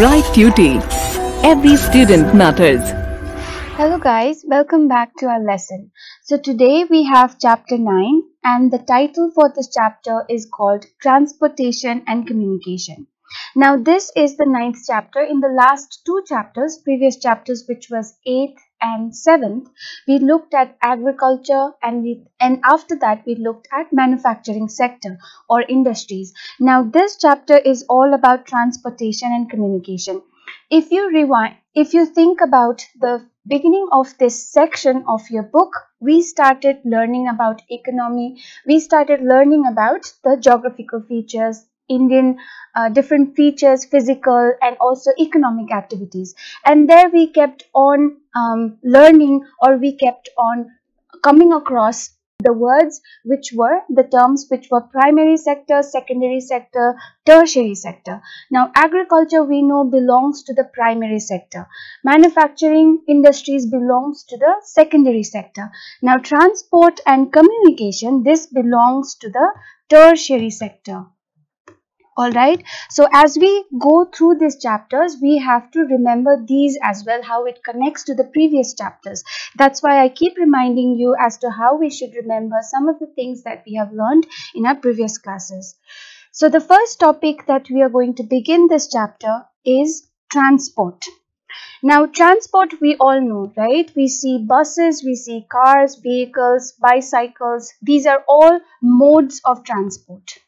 Bright duty. Every student matters. Hello guys, welcome back to our lesson. So today we have chapter 9 and the title for this chapter is called Transportation and Communication. Now this is the ninth chapter. In the last two chapters, previous chapters which was 8th and 7th, we looked at agriculture and we and after that we looked at manufacturing sector or industries. Now this chapter is all about transportation and communication. If you rewind, if you think about the beginning of this section of your book, we started learning about economy. We started learning about the geographical features, Indian uh, different features, physical and also economic activities. And there we kept on um, learning or we kept on coming across the words which were the terms which were primary sector, secondary sector, tertiary sector. Now agriculture we know belongs to the primary sector. Manufacturing industries belongs to the secondary sector. Now transport and communication this belongs to the tertiary sector all right. So as we go through these chapters we have to remember these as well how it connects to the previous chapters. That's why i keep reminding you as to how we should remember some of the things that we have learned in our previous classes. So the first topic that we are going to begin this chapter is transport. Now transport we all know right? We see buses we see cars vehicles bicycles. These are all modes of transport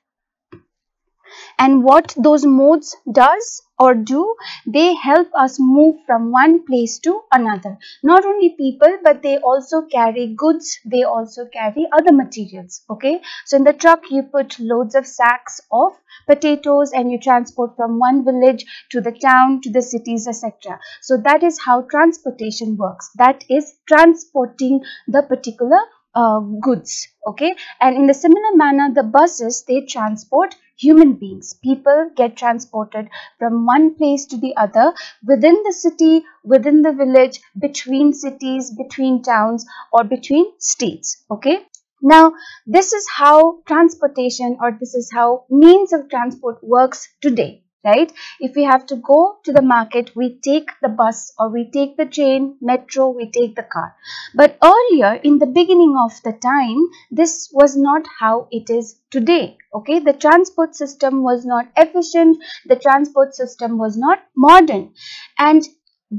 and what those modes does or do they help us move from one place to another. Not only people but they also carry goods they also carry other materials okay? So in the truck you put loads of sacks of potatoes and you transport from one village to the town to the cities etc so that is how transportation works. That is transporting the particular uh, goods okay? And in the similar manner the buses they transport human beings. People get transported from one place to the other within the city within the village between cities between towns or between states okay? Now this is how transportation or this is how means of transport works today right? If we have to go to the market we take the bus or we take the train metro we take the car. But earlier in the beginning of the time this was not how it is today okay? The transport system was not efficient. The transport system was not modern. And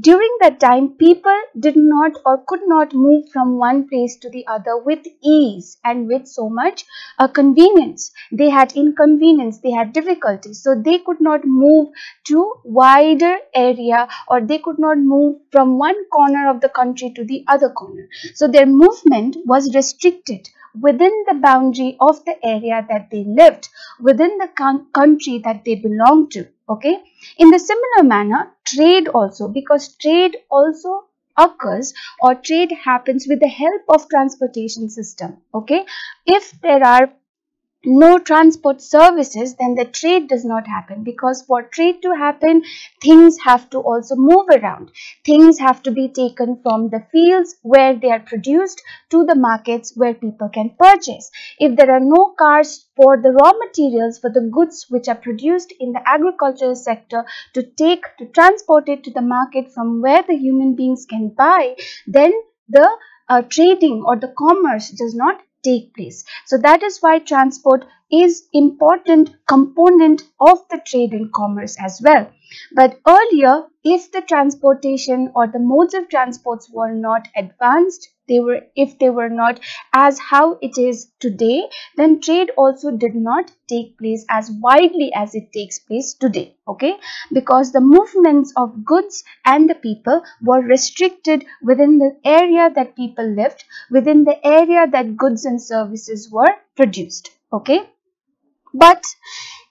during that time, people did not or could not move from one place to the other with ease and with so much uh, convenience. They had inconvenience, they had difficulties. So they could not move to wider area or they could not move from one corner of the country to the other corner. So their movement was restricted within the boundary of the area that they lived, within the country that they belonged to. Okay. In the similar manner, trade also, because trade also occurs or trade happens with the help of transportation system. Okay. If there are no transport services then the trade does not happen. Because for trade to happen things have to also move around. Things have to be taken from the fields where they are produced to the markets where people can purchase. If there are no cars for the raw materials for the goods which are produced in the agricultural sector to take to transport it to the market from where the human beings can buy then the uh, trading or the commerce does not take place. So that is why transport is important component of the trade and commerce as well. But earlier, if the transportation or the modes of transports were not advanced, they were if they were not as how it is today, then trade also did not take place as widely as it takes place today. Okay, because the movements of goods and the people were restricted within the area that people lived, within the area that goods and services were produced. Okay, but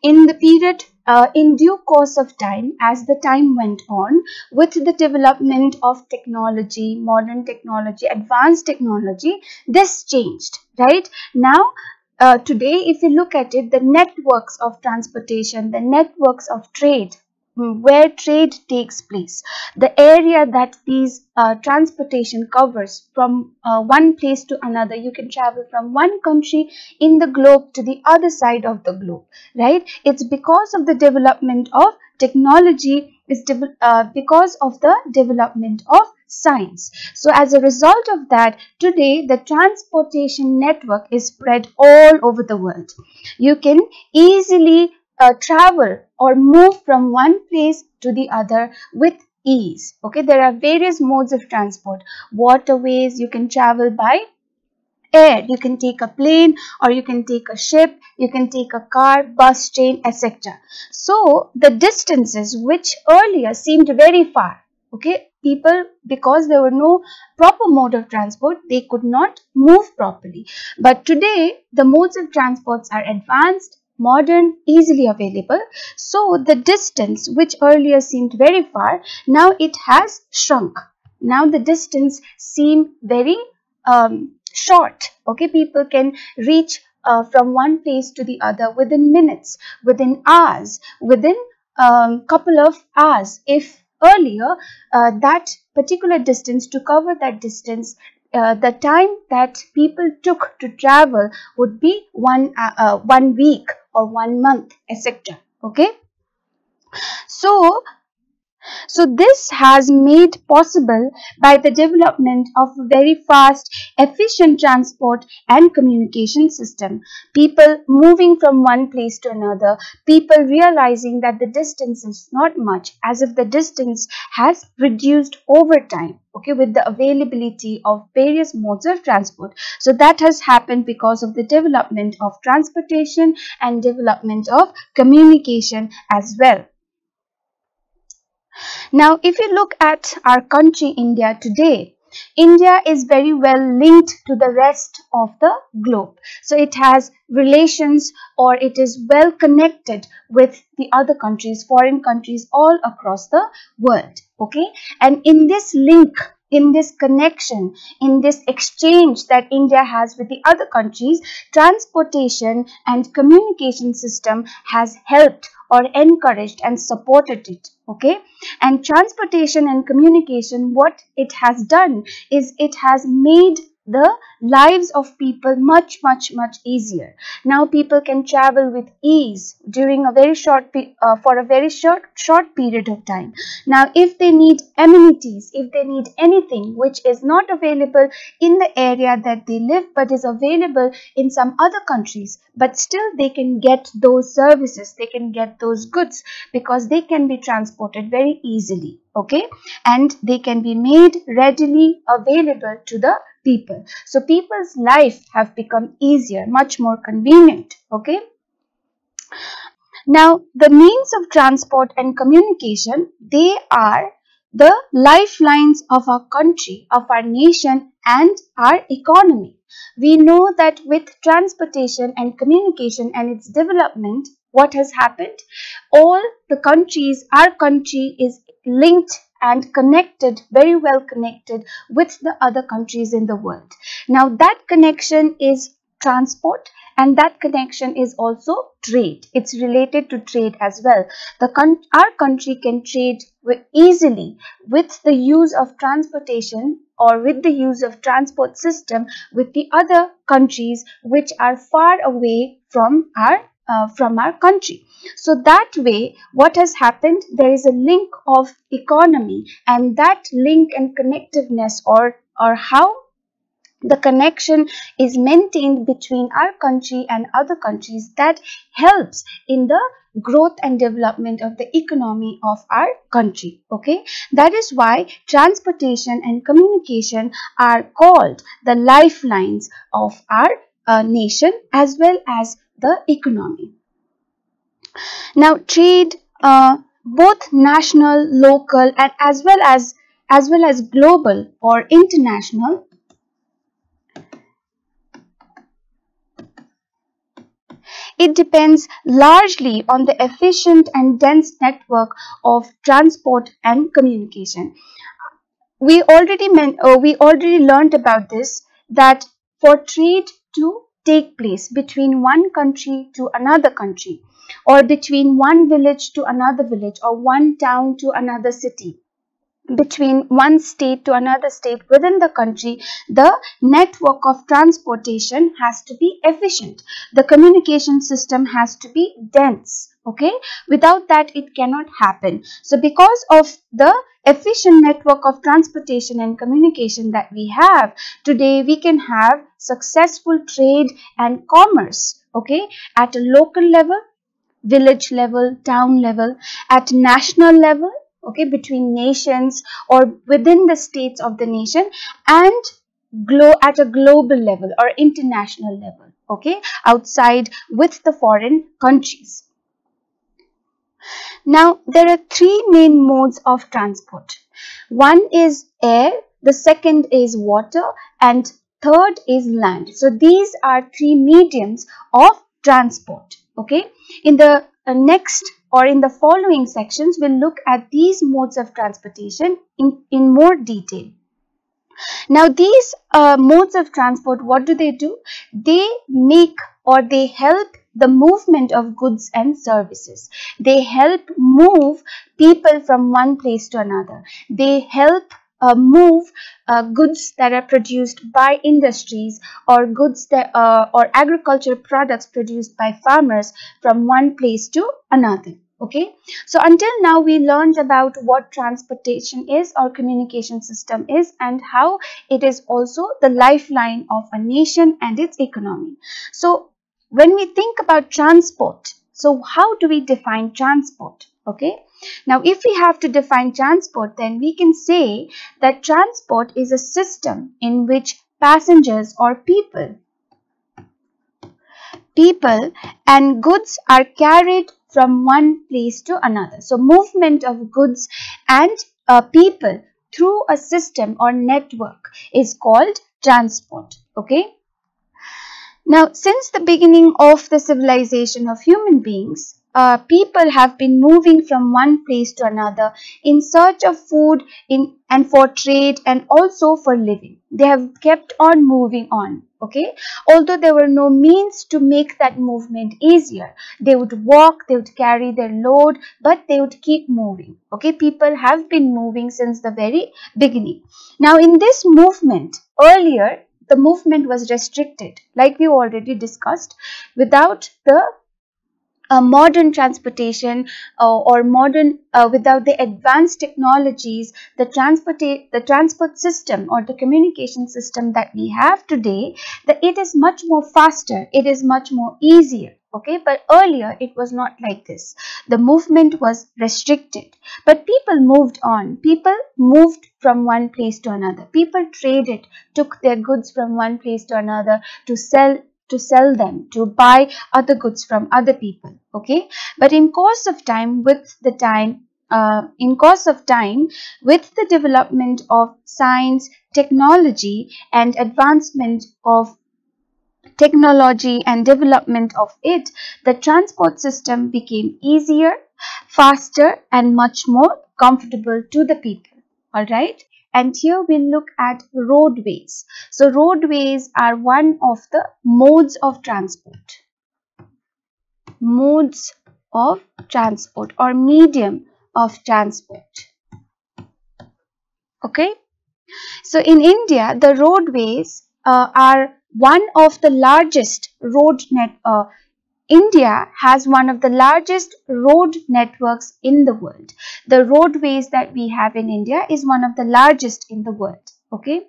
in the period uh, in due course of time as the time went on with the development of technology modern technology advanced technology this changed right? Now uh, today if you look at it the networks of transportation the networks of trade where trade takes place, the area that these uh, transportation covers from uh, one place to another. You can travel from one country in the globe to the other side of the globe, right? It's because of the development of technology, is uh, because of the development of science. So as a result of that, today the transportation network is spread all over the world. You can easily uh, travel or move from one place to the other with ease. Okay, there are various modes of transport. Waterways, you can travel by air. You can take a plane or you can take a ship, you can take a car, bus, train, etc. So the distances which earlier seemed very far, okay, people because there were no proper mode of transport, they could not move properly. But today the modes of transports are advanced, modern, easily available. So the distance which earlier seemed very far, now it has shrunk. Now the distance seem very um, short okay people can reach uh, from one place to the other within minutes within hours within a um, couple of hours if earlier uh, that particular distance to cover that distance uh, the time that people took to travel would be one uh, uh, one week or one month etc okay? So so this has made possible by the development of a very fast, efficient transport and communication system. People moving from one place to another, people realizing that the distance is not much as if the distance has reduced over time okay with the availability of various modes of transport so that has happened because of the development of transportation and development of communication as well now, if you look at our country India today, India is very well linked to the rest of the globe. So it has relations or it is well connected with the other countries, foreign countries all across the world. Okay. And in this link, in this connection, in this exchange that India has with the other countries, transportation and communication system has helped or encouraged and supported it okay? And transportation and communication what it has done is it has made the lives of people much much much easier. Now people can travel with ease during a very short uh, for a very short short period of time. Now if they need amenities if they need anything which is not available in the area that they live but is available in some other countries but still they can get those services they can get those goods because they can be transported very easily okay and they can be made readily available to the people. So people's life have become easier, much more convenient. Okay. Now the means of transport and communication, they are the lifelines of our country, of our nation and our economy. We know that with transportation and communication and its development, what has happened? All the countries, our country is linked and connected, very well connected with the other countries in the world. Now that connection is transport and that connection is also trade. It's related to trade as well. The our country can trade easily with the use of transportation or with the use of transport system with the other countries which are far away from our uh, from our country. So that way what has happened there is a link of economy and that link and connectiveness or or how the connection is maintained between our country and other countries that helps in the growth and development of the economy of our country okay that is why transportation and communication are called the lifelines of our uh, nation as well as the economy. Now trade uh, both national, local and as well as as well as global or international It depends largely on the efficient and dense network of transport and communication. We already uh, we already learned about this that for trade to take place between one country to another country or between one village to another village or one town to another city between one state to another state within the country, the network of transportation has to be efficient. The communication system has to be dense. Okay, without that it cannot happen. So because of the efficient network of transportation and communication that we have, today we can have successful trade and commerce. Okay, at a local level, village level, town level, at national level, okay between nations or within the states of the nation and glow at a global level or international level okay outside with the foreign countries. Now there are three main modes of transport. One is air the second is water and third is land. So these are three mediums of transport okay. In the uh, next or in the following sections, we'll look at these modes of transportation in, in more detail. Now, these uh, modes of transport, what do they do? They make or they help the movement of goods and services. They help move people from one place to another. They help uh, move uh, goods that are produced by industries or goods that uh, or agricultural products produced by farmers from one place to another okay? So until now we learned about what transportation is or communication system is and how it is also the lifeline of a nation and its economy. So when we think about transport so how do we define transport okay now if we have to define transport then we can say that transport is a system in which passengers or people people and goods are carried from one place to another. So movement of goods and uh, people through a system or network is called transport. Okay. Now, since the beginning of the civilization of human beings, uh, people have been moving from one place to another in search of food in and for trade and also for living. They have kept on moving on. Okay, although there were no means to make that movement easier, they would walk, they would carry their load, but they would keep moving. Okay, people have been moving since the very beginning. Now, in this movement, earlier the movement was restricted, like we already discussed, without the uh, modern transportation uh, or modern uh, without the advanced technologies the transport the transport system or the communication system that we have today that it is much more faster it is much more easier okay? But earlier it was not like this. The movement was restricted. But people moved on. People moved from one place to another. People traded took their goods from one place to another to sell to sell them, to buy other goods from other people. Okay. But in course of time, with the time, uh, in course of time, with the development of science, technology and advancement of technology and development of it, the transport system became easier, faster and much more comfortable to the people. Alright and here we'll look at roadways. So roadways are one of the modes of transport. Modes of transport or medium of transport. Okay. So in India, the roadways uh, are one of the largest road net, uh, India has one of the largest road networks in the world. The roadways that we have in India is one of the largest in the world. Okay.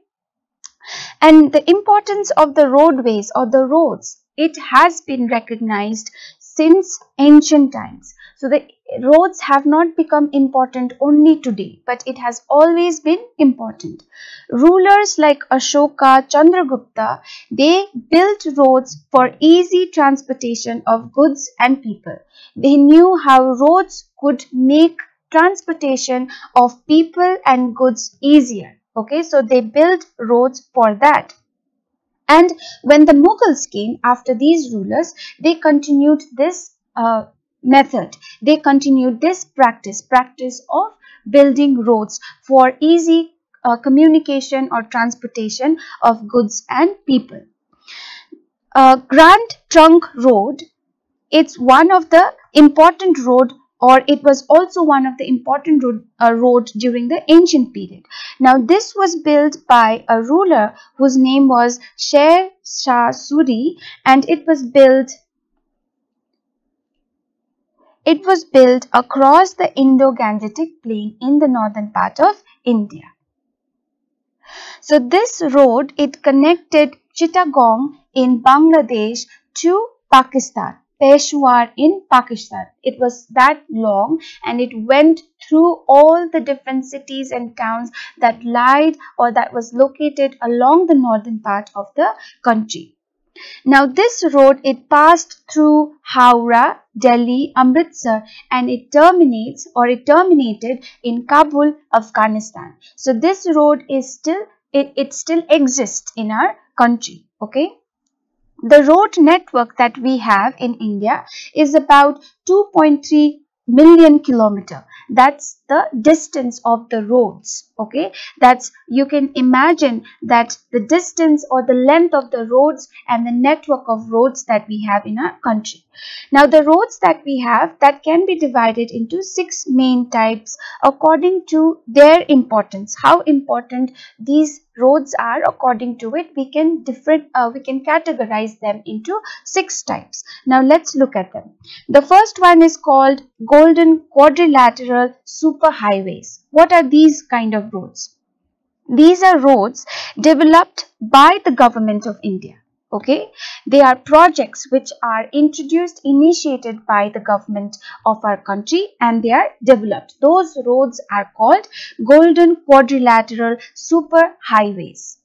And the importance of the roadways or the roads, it has been recognized since ancient times. So the roads have not become important only today, but it has always been important. Rulers like Ashoka, Chandragupta, they built roads for easy transportation of goods and people. They knew how roads could make transportation of people and goods easier. Okay, so they built roads for that. And when the Mughals came after these rulers, they continued this uh, method. They continued this practice, practice of building roads for easy uh, communication or transportation of goods and people. uh, Grand Trunk Road, it's one of the important road or it was also one of the important road, uh, road during the ancient period. Now this was built by a ruler whose name was Sher Shah Suri and it was built it was built across the Indo-Gangetic plain in the northern part of India. So this road, it connected Chittagong in Bangladesh to Pakistan. Peshawar in Pakistan. It was that long and it went through all the different cities and towns that lied or that was located along the northern part of the country. Now this road it passed through Howrah, Delhi, Amritsar and it terminates or it terminated in Kabul, Afghanistan. So this road is still it, it still exists in our country. Okay. The road network that we have in India is about 2.3 million kilometer. That's the distance of the roads okay? That's you can imagine that the distance or the length of the roads and the network of roads that we have in our country. Now the roads that we have that can be divided into six main types according to their importance. How important these roads are according to it we can different uh, we can categorize them into six types. Now let's look at them. The first one is called golden quadrilateral superhighways what are these kind of roads? These are roads developed by the government of india okay? They are projects which are introduced initiated by the government of our country and they are developed. Those roads are called golden quadrilateral super highways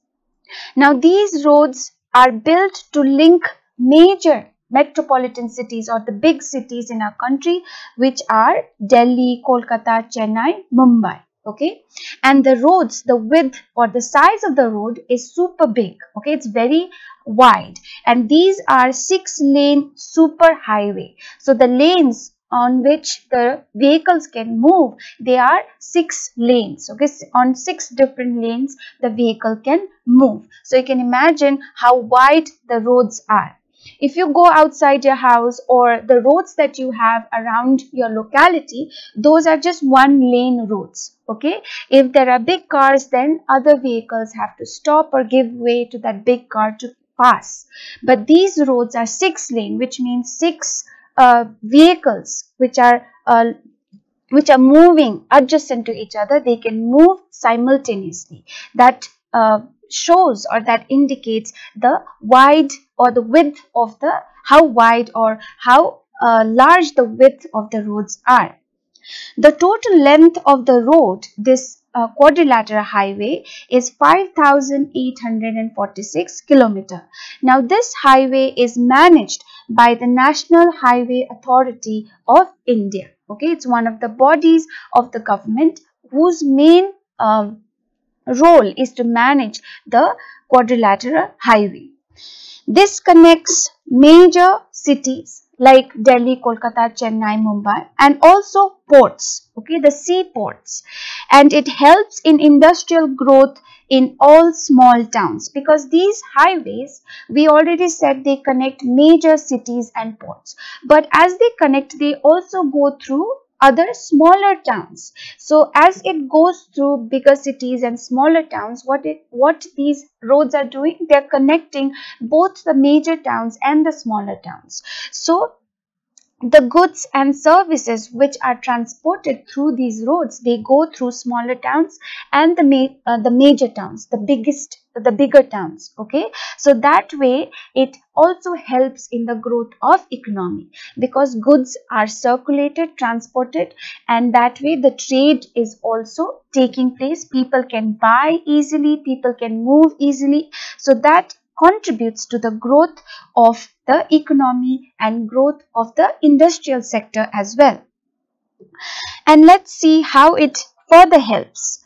now these roads are built to link major metropolitan cities or the big cities in our country which are Delhi, Kolkata, Chennai, Mumbai okay? And the roads the width or the size of the road is super big okay? It's very wide. And these are six lane super highway. So the lanes on which the vehicles can move they are six lanes okay? On six different lanes the vehicle can move. So you can imagine how wide the roads are if you go outside your house or the roads that you have around your locality, those are just one lane roads. Okay. If there are big cars, then other vehicles have to stop or give way to that big car to pass. But these roads are six lane, which means six uh, vehicles which are uh, which are moving adjacent to each other, they can move simultaneously. That uh, shows or that indicates the wide or the width of the how wide or how uh, large the width of the roads are. The total length of the road, this uh, quadrilateral highway is 5846 kilometer. Now this highway is managed by the National Highway Authority of India. Okay, it's one of the bodies of the government whose main um, role is to manage the quadrilateral highway. This connects major cities like Delhi, Kolkata, Chennai, Mumbai and also ports, okay, the seaports and it helps in industrial growth in all small towns because these highways we already said they connect major cities and ports but as they connect they also go through other smaller towns. So as it goes through bigger cities and smaller towns what it what these roads are doing they're connecting both the major towns and the smaller towns. So the goods and services which are transported through these roads they go through smaller towns and the ma uh, the major towns the biggest the bigger towns okay so that way it also helps in the growth of economy because goods are circulated transported and that way the trade is also taking place people can buy easily people can move easily so that contributes to the growth of the economy and growth of the industrial sector as well. And let's see how it further helps.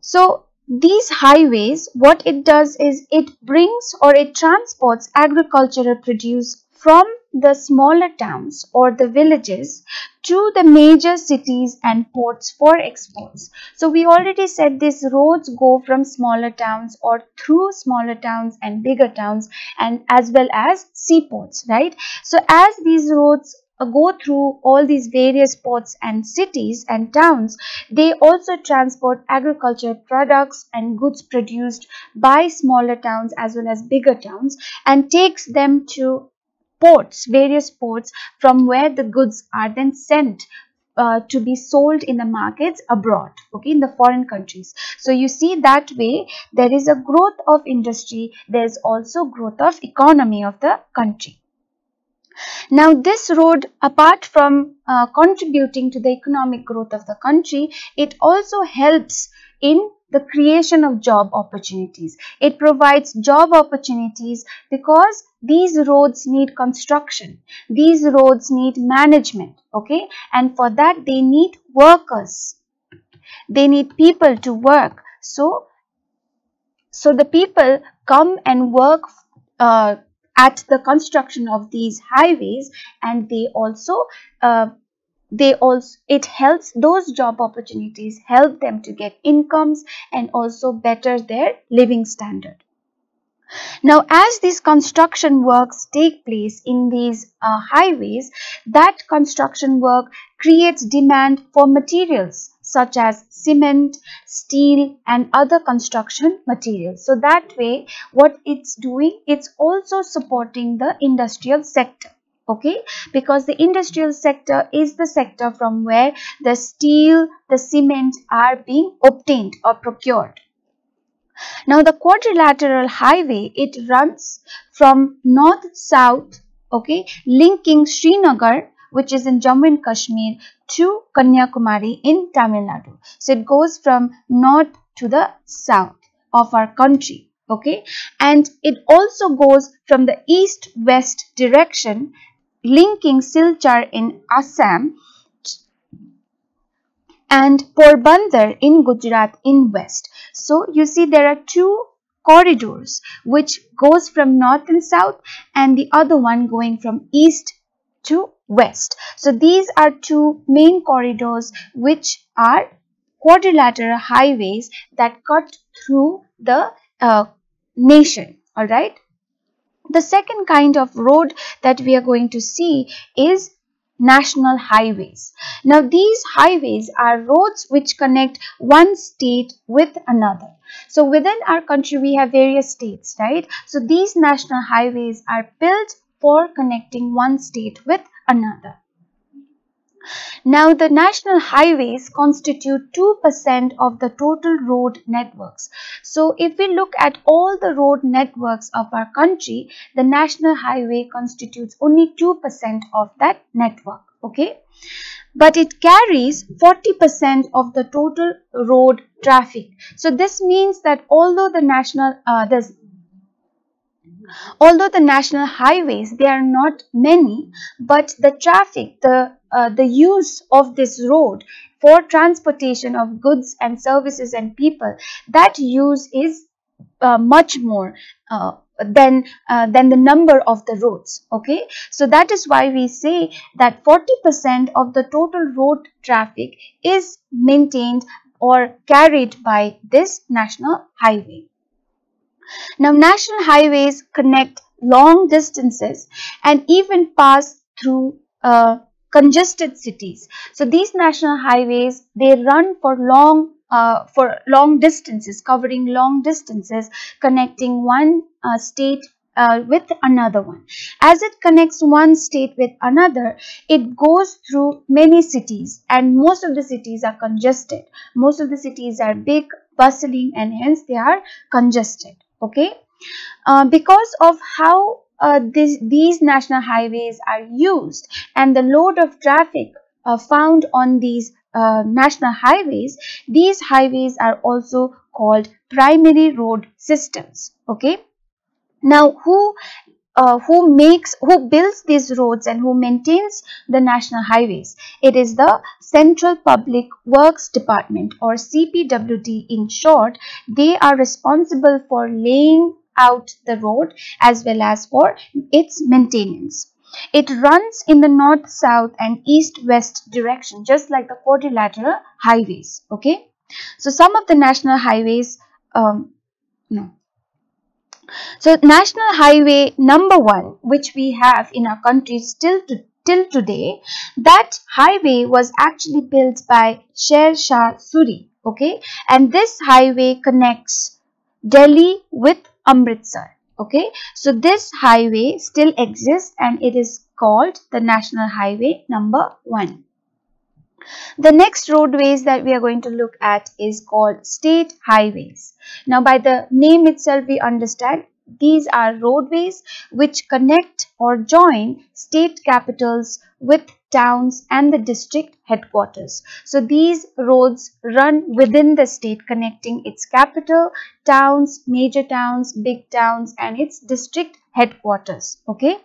So these highways, what it does is it brings or it transports agricultural produce from the smaller towns or the villages to the major cities and ports for exports. So we already said these roads go from smaller towns or through smaller towns and bigger towns and as well as seaports, right? So as these roads go through all these various ports and cities and towns, they also transport agricultural products and goods produced by smaller towns as well as bigger towns and takes them to ports, various ports from where the goods are then sent uh, to be sold in the markets abroad okay in the foreign countries. So you see that way there is a growth of industry there's also growth of economy of the country now this road apart from uh, contributing to the economic growth of the country it also helps in the creation of job opportunities. It provides job opportunities because these roads need construction. These roads need management. Okay. And for that they need workers. They need people to work. So, so the people come and work uh, at the construction of these highways and they also uh, they also it helps those job opportunities help them to get incomes and also better their living standard. Now as these construction works take place in these uh, highways that construction work creates demand for materials such as cement steel and other construction materials. So that way what it's doing it's also supporting the industrial sector okay? Because the industrial sector is the sector from where the steel the cement are being obtained or procured. Now the quadrilateral highway it runs from north south okay linking srinagar which is in jammu and kashmir to kanyakumari in tamil nadu so it goes from north to the south of our country okay and it also goes from the east west direction linking Silchar in Assam and Porbandar in Gujarat in west. So you see there are two corridors which goes from north and south and the other one going from east to west. So these are two main corridors which are quadrilateral highways that cut through the uh, nation. Alright. The second kind of road that we are going to see is national highways. Now these highways are roads which connect one state with another. So within our country we have various states, right? So these national highways are built for connecting one state with another. Now, the national highways constitute 2% of the total road networks. So, if we look at all the road networks of our country, the national highway constitutes only 2% of that network. Okay. But it carries 40% of the total road traffic. So, this means that although the national, uh, the although the national highways they are not many but the traffic the uh, the use of this road for transportation of goods and services and people that use is uh, much more uh, than uh, than the number of the roads okay? So that is why we say that 40% of the total road traffic is maintained or carried by this national highway now, national highways connect long distances and even pass through uh, congested cities. So, these national highways, they run for long uh, for long distances, covering long distances, connecting one uh, state uh, with another one. As it connects one state with another, it goes through many cities and most of the cities are congested. Most of the cities are big, bustling and hence they are congested okay? Uh, because of how uh, this, these national highways are used and the load of traffic uh, found on these uh, national highways these highways are also called primary road systems. Okay? Now who uh, who makes who builds these roads and who maintains the national highways it is the central public works department or cpwd in short they are responsible for laying out the road as well as for its maintenance. It runs in the north, south and east, west direction just like the quadrilateral highways. Okay. So some of the national highways, um, no. So national highway number one, which we have in our country still to, till today, that highway was actually built by Sher Shah Suri. Okay. And this highway connects Delhi with Amritsar okay so this highway still exists and it is called the national highway number 1 the next roadways that we are going to look at is called state highways now by the name itself we understand these are roadways which connect or join state capitals with towns and the district headquarters. So these roads run within the state connecting its capital, towns, major towns, big towns and its district headquarters. Okay.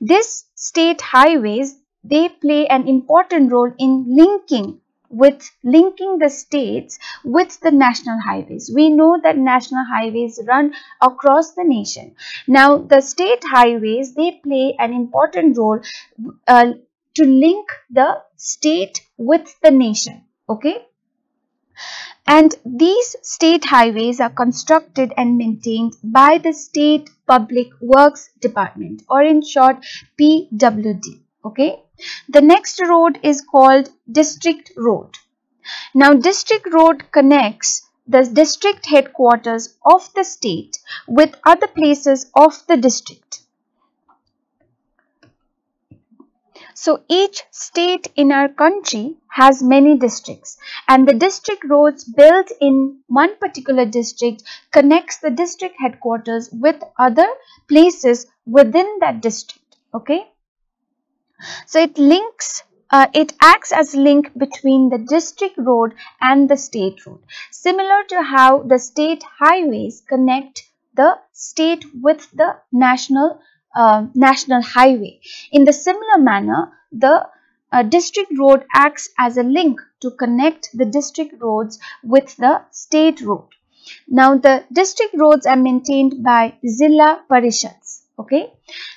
This state highways, they play an important role in linking with linking the states with the national highways. We know that national highways run across the nation. Now, the state highways, they play an important role uh, to link the state with the nation. Okay. And these state highways are constructed and maintained by the State Public Works Department or in short PWD. Okay. The next road is called District Road. Now District Road connects the district headquarters of the state with other places of the district. So each state in our country has many districts and the district roads built in one particular district connects the district headquarters with other places within that district. Okay. So it links, uh, it acts as link between the district road and the state road. Similar to how the state highways connect the state with the national uh, national highway. In the similar manner, the uh, district road acts as a link to connect the district roads with the state road. Now, the district roads are maintained by Zilla Parishads. Okay.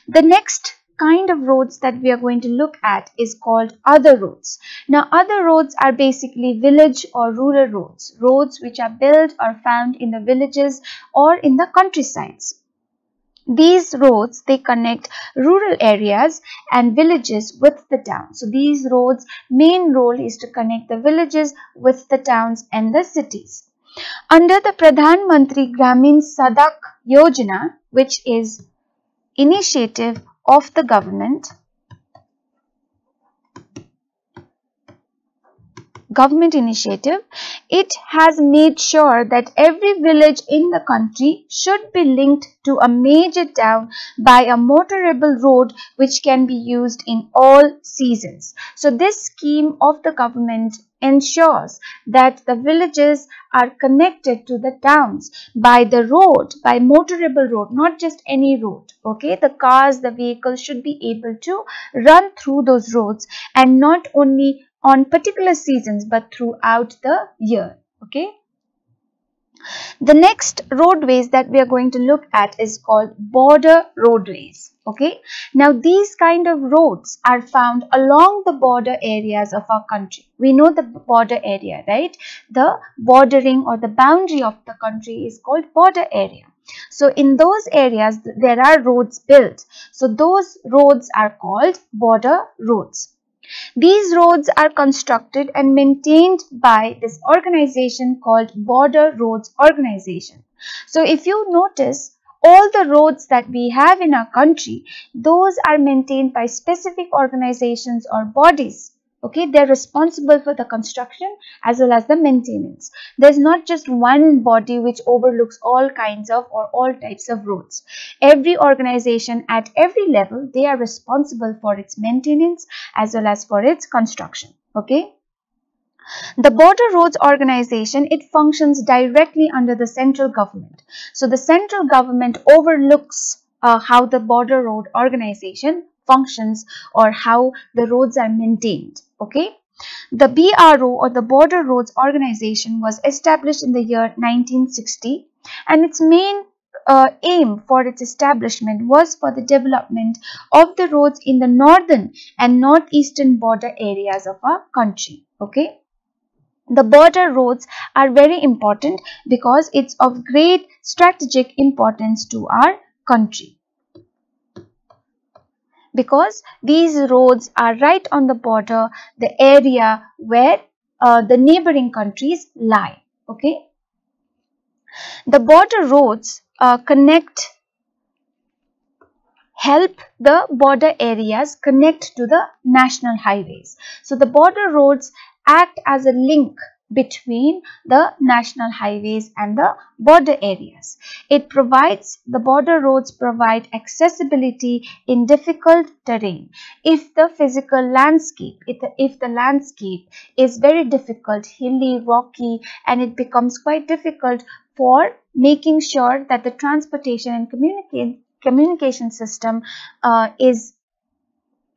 The next kind of roads that we are going to look at is called other roads. Now other roads are basically village or rural roads, roads which are built or found in the villages or in the countrysides. These roads, they connect rural areas and villages with the towns. So these roads main role is to connect the villages with the towns and the cities. Under the Pradhan Mantri Gramin Sadak Yojana, which is initiative of the government, government initiative, it has made sure that every village in the country should be linked to a major town by a motorable road which can be used in all seasons. So this scheme of the government ensures that the villages are connected to the towns by the road, by motorable road, not just any road. Okay, the cars, the vehicles should be able to run through those roads and not only on particular seasons but throughout the year. Okay. The next roadways that we are going to look at is called border roadways. Okay. Now these kind of roads are found along the border areas of our country. We know the border area, right? The bordering or the boundary of the country is called border area. So in those areas there are roads built. So those roads are called border roads. These roads are constructed and maintained by this organization called Border Roads Organization. So if you notice, all the roads that we have in our country, those are maintained by specific organizations or bodies okay they're responsible for the construction as well as the maintenance. There's not just one body which overlooks all kinds of or all types of roads. Every organization at every level they are responsible for its maintenance as well as for its construction. Okay? The Border Roads Organization, it functions directly under the central government. So the central government overlooks uh, how the Border Road Organization functions or how the roads are maintained okay the BRO or the Border Roads Organization was established in the year 1960 and its main uh, aim for its establishment was for the development of the roads in the northern and northeastern border areas of our country. Okay. The border roads are very important because it's of great strategic importance to our country. Because these roads are right on the border, the area where uh, the neighboring countries lie. Okay. The border roads uh, connect help the border areas connect to the national highways. So the border roads act as a link between the national highways and the border areas. It provides, the border roads provide accessibility in difficult terrain. If the physical landscape, if the, if the landscape is very difficult, hilly, rocky and it becomes quite difficult for making sure that the transportation and communica communication system uh, is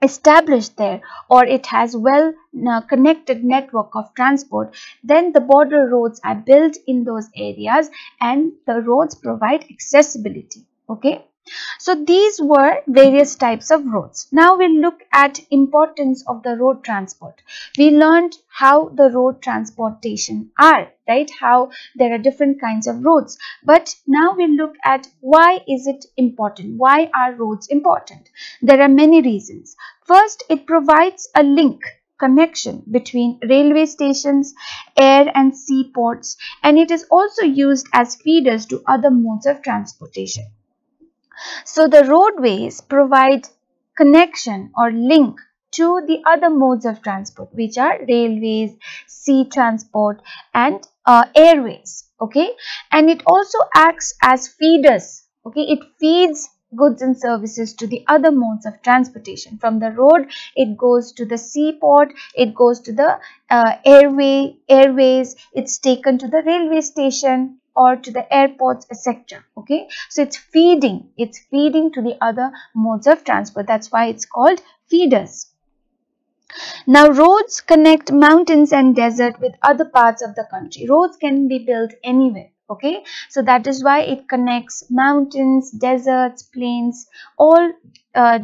established there or it has well uh, connected network of transport then the border roads are built in those areas and the roads provide accessibility okay so these were various types of roads. Now we'll look at importance of the road transport. We learned how the road transportation are, right? How there are different kinds of roads. But now we'll look at why is it important? Why are roads important? There are many reasons. First, it provides a link connection between railway stations, air and sea ports and it is also used as feeders to other modes of transportation. So the roadways provide connection or link to the other modes of transport which are railways, sea transport and uh, airways okay? And it also acts as feeders okay? It feeds goods and services to the other modes of transportation. From the road it goes to the seaport it goes to the uh, airway airways it's taken to the railway station or to the airports etc okay? So it's feeding it's feeding to the other modes of transport. That's why it's called feeders. Now roads connect mountains and desert with other parts of the country. Roads can be built anywhere okay? So that is why it connects mountains deserts plains all uh,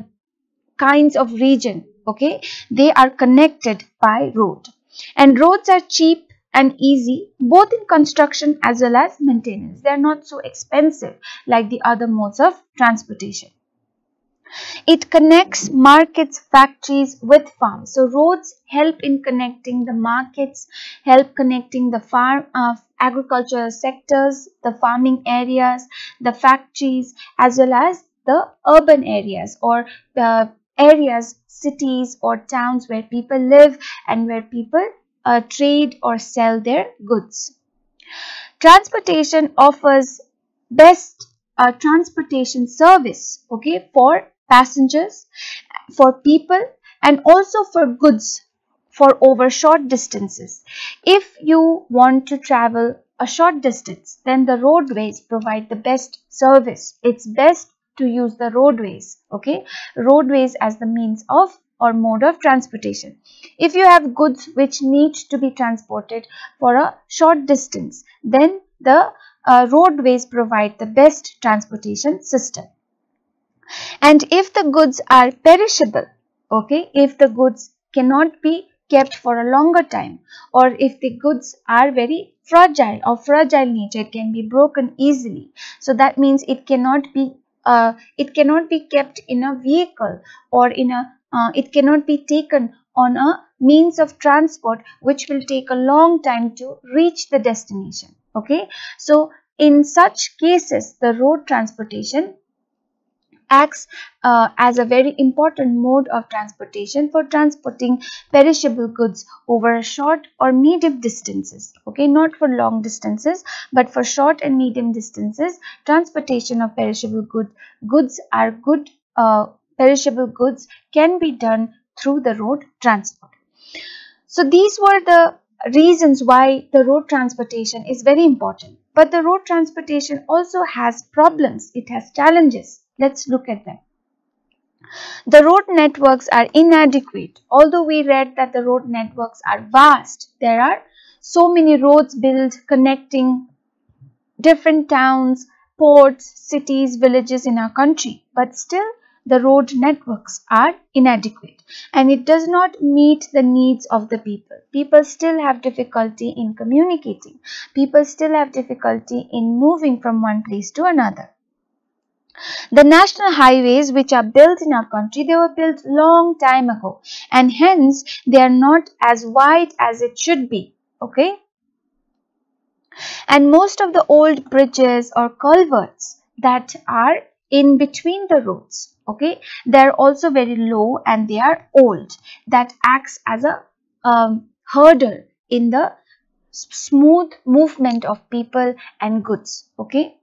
kinds of region okay? They are connected by road. And roads are cheap and easy both in construction as well as maintenance. They are not so expensive like the other modes of transportation. It connects markets, factories with farms. So roads help in connecting the markets, help connecting the farm uh, agricultural sectors, the farming areas, the factories as well as the urban areas or uh, areas, cities or towns where people live and where people uh, trade or sell their goods. Transportation offers best uh, transportation service okay for passengers for people and also for goods for over short distances. If you want to travel a short distance then the roadways provide the best service. It's best to use the roadways okay? Roadways as the means of or mode of transportation. If you have goods which need to be transported for a short distance, then the uh, roadways provide the best transportation system. And if the goods are perishable, okay, if the goods cannot be kept for a longer time or if the goods are very fragile or fragile nature, it can be broken easily. So that means it cannot be uh, it cannot be kept in a vehicle or in a uh, it cannot be taken on a means of transport which will take a long time to reach the destination okay? So in such cases the road transportation acts uh, as a very important mode of transportation for transporting perishable goods over short or medium distances okay? Not for long distances but for short and medium distances transportation of perishable good goods are good uh, perishable goods can be done through the road transport. So these were the reasons why the road transportation is very important. But the road transportation also has problems. It has challenges. Let's look at them. The road networks are inadequate. Although we read that the road networks are vast, there are so many roads built connecting different towns ports, cities, villages in our country, but still the road networks are inadequate and it does not meet the needs of the people. People still have difficulty in communicating. People still have difficulty in moving from one place to another. The national highways which are built in our country, they were built long time ago and hence they are not as wide as it should be. Okay. And most of the old bridges or culverts that are in between the roads okay? They're also very low and they are old. That acts as a um, hurdle in the smooth movement of people and goods. Okay?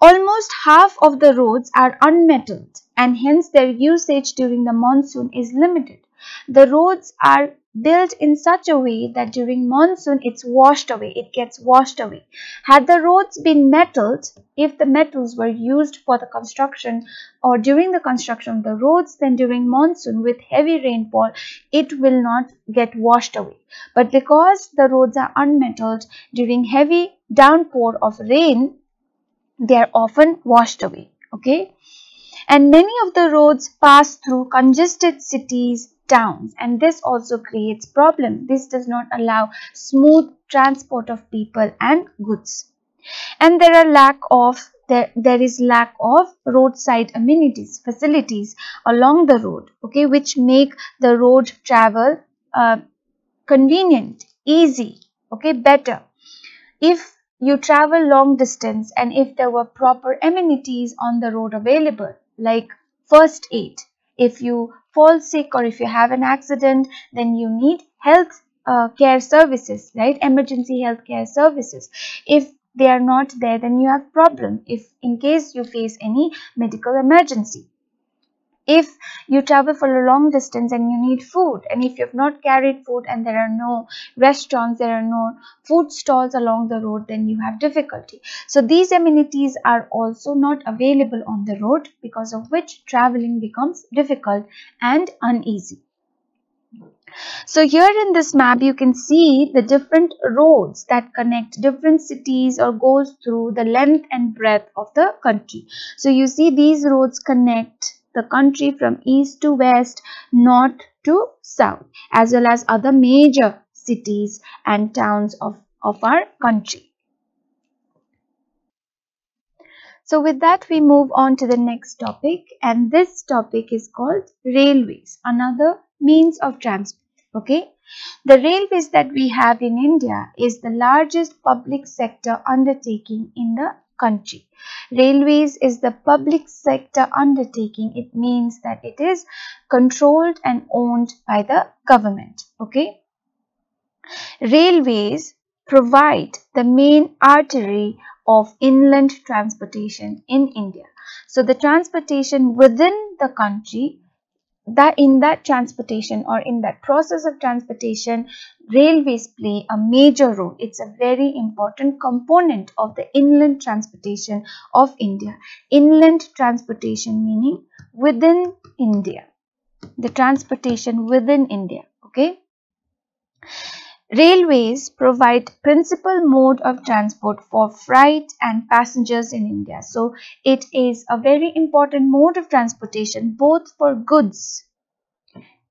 Almost half of the roads are unmetalled and hence their usage during the monsoon is limited. The roads are built in such a way that during monsoon it's washed away it gets washed away. Had the roads been metalled if the metals were used for the construction or during the construction of the roads then during monsoon with heavy rainfall it will not get washed away. But because the roads are unmetalled during heavy downpour of rain they are often washed away okay? And many of the roads pass through congested cities towns and this also creates problem. This does not allow smooth transport of people and goods. And there are lack of there, there is lack of roadside amenities facilities along the road okay which make the road travel uh, convenient easy okay better if you travel long distance and if there were proper amenities on the road available like first aid if you fall sick or if you have an accident then you need health uh, care services right? Emergency health care services. If they are not there then you have problem. If in case you face any medical emergency if you travel for a long distance and you need food and if you have not carried food and there are no restaurants there are no food stalls along the road then you have difficulty so these amenities are also not available on the road because of which traveling becomes difficult and uneasy so here in this map you can see the different roads that connect different cities or goes through the length and breadth of the country. So you see these roads connect the country from east to west, north to south, as well as other major cities and towns of, of our country. So with that we move on to the next topic and this topic is called railways, another means of transport. Okay, the railways that we have in India is the largest public sector undertaking in the country. Railways is the public sector undertaking. It means that it is controlled and owned by the government. Okay. Railways provide the main artery of inland transportation in India. So the transportation within the country that in that transportation or in that process of transportation railways play a major role. It's a very important component of the inland transportation of india. Inland transportation meaning within india. The transportation within india okay Railways provide principal mode of transport for freight and passengers in India. So, it is a very important mode of transportation both for goods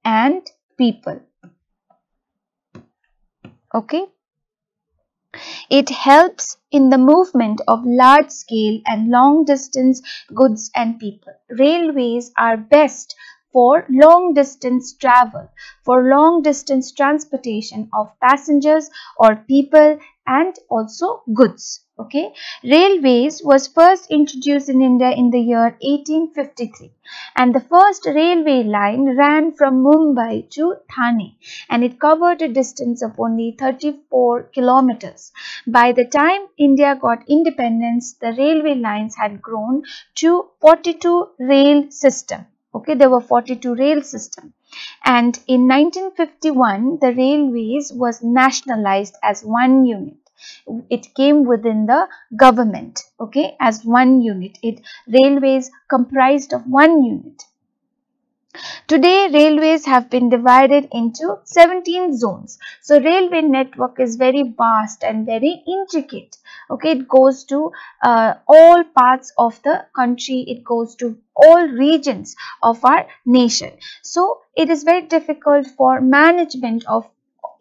and people. Okay. It helps in the movement of large scale and long distance goods and people. Railways are best for long distance travel, for long distance transportation of passengers or people and also goods. Okay, railways was first introduced in India in the year 1853 and the first railway line ran from Mumbai to Thane and it covered a distance of only 34 kilometers. By the time India got independence, the railway lines had grown to 42 rail system okay there were 42 rail system and in 1951 the railways was nationalized as one unit it came within the government okay as one unit it railways comprised of one unit Today, railways have been divided into 17 zones. So, railway network is very vast and very intricate. Okay it goes to uh, all parts of the country. It goes to all regions of our nation. So it is very difficult for management of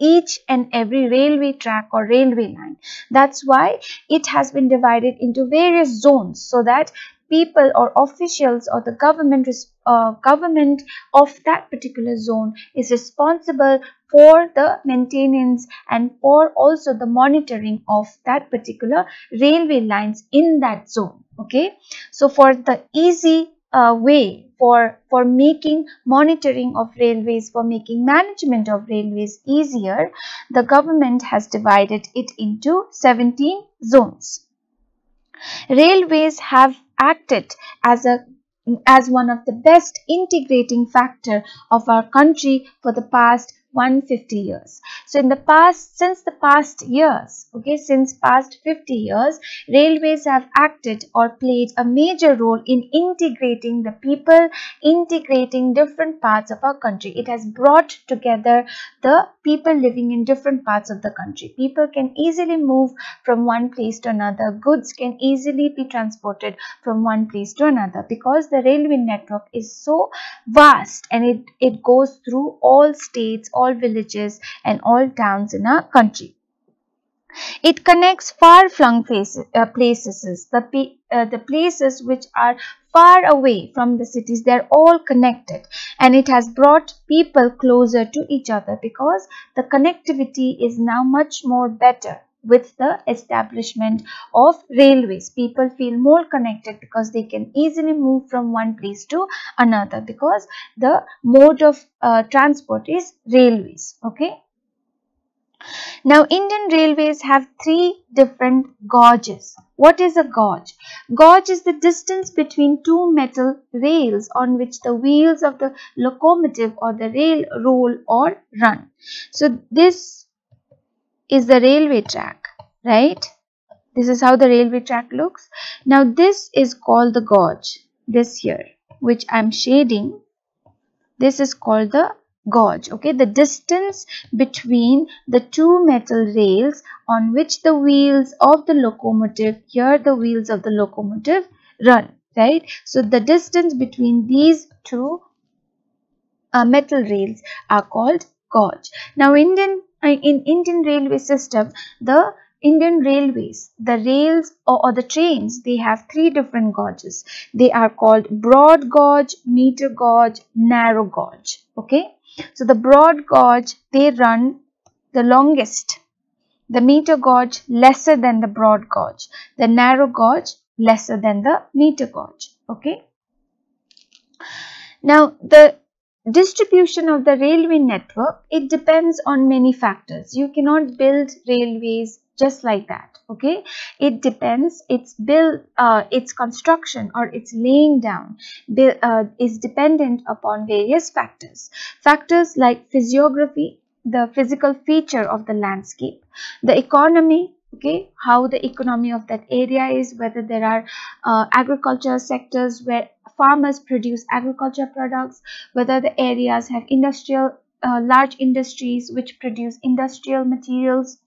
each and every railway track or railway line. That's why it has been divided into various zones so that people or officials or the government uh, government of that particular zone is responsible for the maintenance and for also the monitoring of that particular railway lines in that zone okay? So for the easy uh, way for for making monitoring of railways for making management of railways easier the government has divided it into 17 zones. Railways have acted as a as one of the best integrating factor of our country for the past 150 years. So in the past since the past years okay since past 50 years railways have acted or played a major role in integrating the people integrating different parts of our country. It has brought together the people living in different parts of the country. People can easily move from one place to another. Goods can easily be transported from one place to another. Because the railway network is so vast and it it goes through all states all villages and all towns in our country. It connects far-flung uh, places, the, uh, the places which are far away from the cities. They're all connected and it has brought people closer to each other because the connectivity is now much more better with the establishment of railways. People feel more connected because they can easily move from one place to another because the mode of uh, transport is railways. Okay. Now, Indian railways have three different gauges. What is a gauge? Gauge is the distance between two metal rails on which the wheels of the locomotive or the rail roll or run. So, this is the railway track, right? This is how the railway track looks. Now this is called the gauge, this here, which I'm shading. This is called the gauge, okay? The distance between the two metal rails on which the wheels of the locomotive, here the wheels of the locomotive run, right? So the distance between these two uh, metal rails are called gauge. Now Indian uh, in Indian railway system, the Indian railways, the rails or, or, the trains, they have three different gauges. They are called broad gauge, meter gauge, narrow gauge. Okay. So the broad gauge, they run the longest. The meter gauge lesser than the broad gauge. The narrow gauge lesser than the meter gauge. Okay. Now the distribution of the railway network it depends on many factors. You cannot build railways just like that okay? It depends. Its build uh, its construction or its laying down uh, is dependent upon various factors. Factors like physiography the physical feature of the landscape the economy okay how the economy of that area is whether there are uh, agriculture sectors where farmers produce agriculture products whether the areas have industrial uh, large industries which produce industrial materials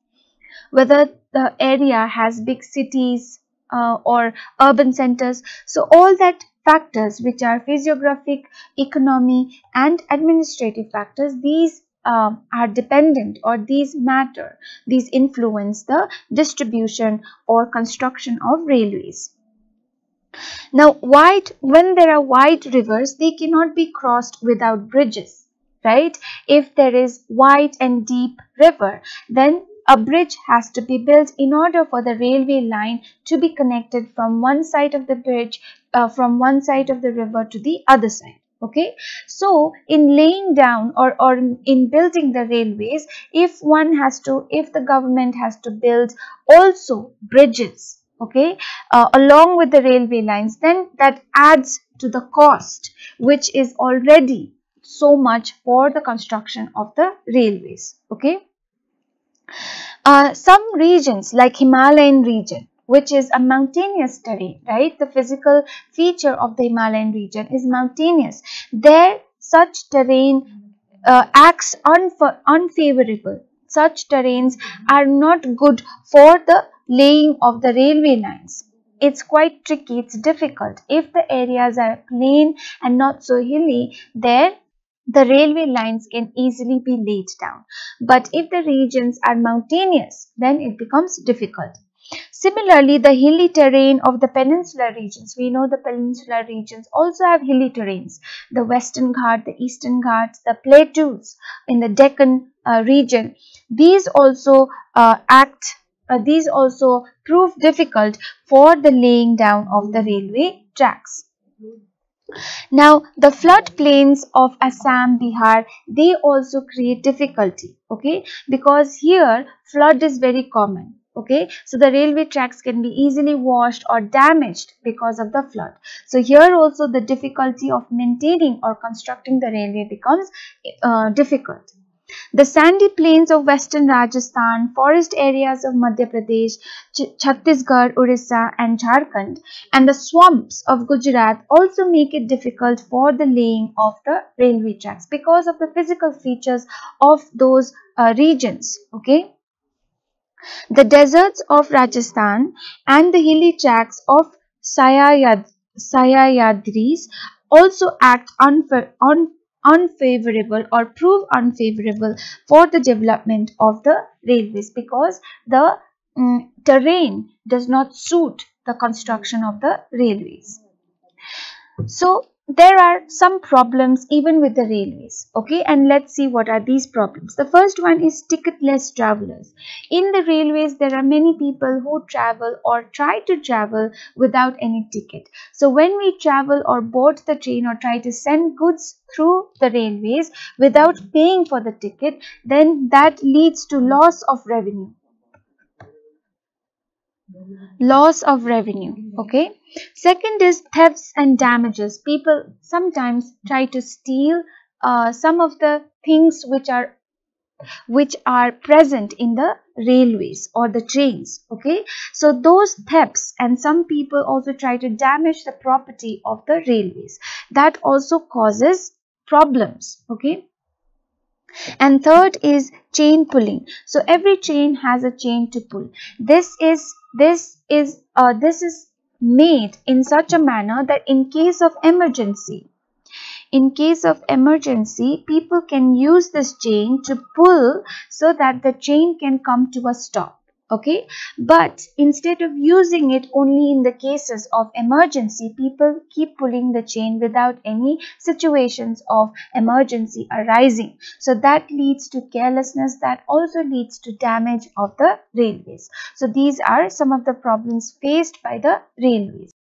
whether the area has big cities uh, or urban centers. So all that factors which are physiographic economy and administrative factors these um, are dependent or these matter, these influence the distribution or construction of railways. Now, wide, when there are wide rivers, they cannot be crossed without bridges, right? If there is wide and deep river, then a bridge has to be built in order for the railway line to be connected from one side of the bridge, uh, from one side of the river to the other side okay? So in laying down or or in building the railways if one has to if the government has to build also bridges okay uh, along with the railway lines then that adds to the cost which is already so much for the construction of the railways okay? Uh, some regions like himalayan region which is a mountainous terrain, right? The physical feature of the Himalayan region is mountainous. There, such terrain uh, acts unfavorable. Such terrains are not good for the laying of the railway lines it's quite tricky it's difficult if the areas are plain and not so hilly there the railway lines can easily be laid down but if the regions are mountainous then it becomes difficult Similarly, the hilly terrain of the peninsular regions, we know the peninsular regions also have hilly terrains. The Western Ghat, the Eastern Ghats, the plateaus in the Deccan uh, region, these also uh, act, uh, these also prove difficult for the laying down of the railway tracks. Now, the floodplains of Assam, Bihar, they also create difficulty, okay, because here flood is very common okay so the railway tracks can be easily washed or damaged because of the flood so here also the difficulty of maintaining or constructing the railway becomes uh, difficult the sandy plains of western Rajasthan, forest areas of Madhya Pradesh, Ch Chhattisgarh, Orissa and Jharkhand and the swamps of Gujarat also make it difficult for the laying of the railway tracks because of the physical features of those uh, regions. Okay. The deserts of Rajasthan and the hilly tracts of Sayayad, Sahyadris also act un unfavorable or prove unfavorable for the development of the railways because the um, terrain does not suit the construction of the railways. So, there are some problems even with the railways okay? And let's see what are these problems. The first one is ticketless travelers. In the railways there are many people who travel or try to travel without any ticket. So when we travel or board the train or try to send goods through the railways without paying for the ticket then that leads to loss of revenue loss of revenue okay? Second is thefts and damages. People sometimes try to steal uh, some of the things which are which are present in the railways or the trains okay? So those thefts and some people also try to damage the property of the railways. That also causes problems okay and third is chain pulling. So every chain has a chain to pull. This is this is uh, this is made in such a manner that in case of emergency in case of emergency people can use this chain to pull so that the chain can come to a stop okay? But instead of using it only in the cases of emergency people keep pulling the chain without any situations of emergency arising. So that leads to carelessness that also leads to damage of the railways. So these are some of the problems faced by the railways